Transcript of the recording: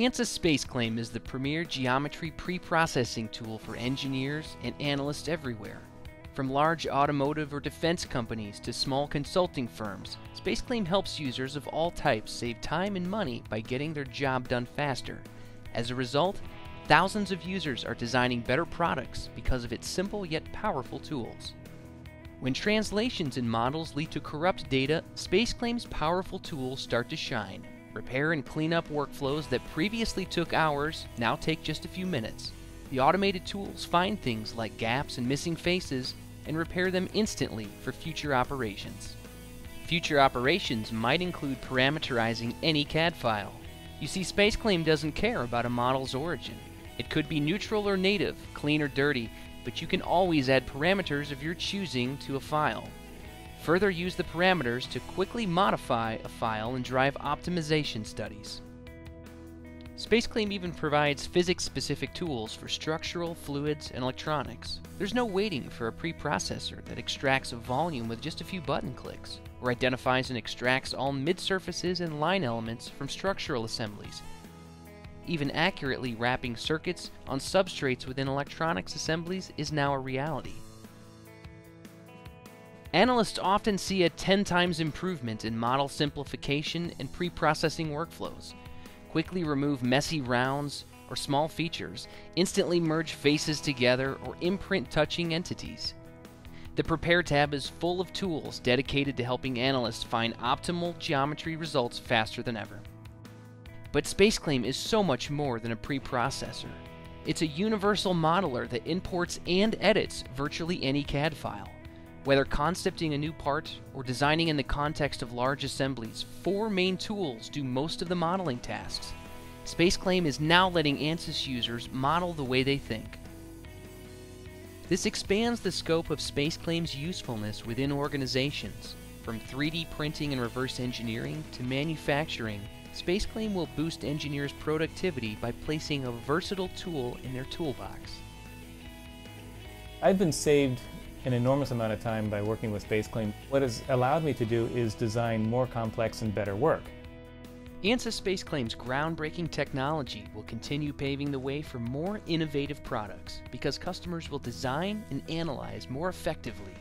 ANSYS SpaceClaim is the premier geometry pre-processing tool for engineers and analysts everywhere. From large automotive or defense companies to small consulting firms, SpaceClaim helps users of all types save time and money by getting their job done faster. As a result, thousands of users are designing better products because of its simple yet powerful tools. When translations and models lead to corrupt data, SpaceClaim's powerful tools start to shine. Repair and clean up workflows that previously took hours now take just a few minutes. The automated tools find things like gaps and missing faces and repair them instantly for future operations. Future operations might include parameterizing any CAD file. You see, SpaceClaim doesn't care about a model's origin. It could be neutral or native, clean or dirty, but you can always add parameters of your choosing to a file. Further use the parameters to quickly modify a file and drive optimization studies. SpaceClaim even provides physics-specific tools for structural, fluids, and electronics. There's no waiting for a preprocessor that extracts a volume with just a few button clicks, or identifies and extracts all mid-surfaces and line elements from structural assemblies. Even accurately wrapping circuits on substrates within electronics assemblies is now a reality. Analysts often see a 10 times improvement in model simplification and pre-processing workflows. Quickly remove messy rounds or small features, instantly merge faces together, or imprint touching entities. The Prepare tab is full of tools dedicated to helping analysts find optimal geometry results faster than ever. But SpaceClaim is so much more than a preprocessor. It's a universal modeler that imports and edits virtually any CAD file. Whether concepting a new part or designing in the context of large assemblies, four main tools do most of the modeling tasks. SpaceClaim is now letting ANSYS users model the way they think. This expands the scope of SpaceClaim's usefulness within organizations. From 3D printing and reverse engineering to manufacturing, SpaceClaim will boost engineers' productivity by placing a versatile tool in their toolbox. I've been saved an enormous amount of time by working with SpaceClaim. What has allowed me to do is design more complex and better work. ANSYS SpaceClaim's groundbreaking technology will continue paving the way for more innovative products because customers will design and analyze more effectively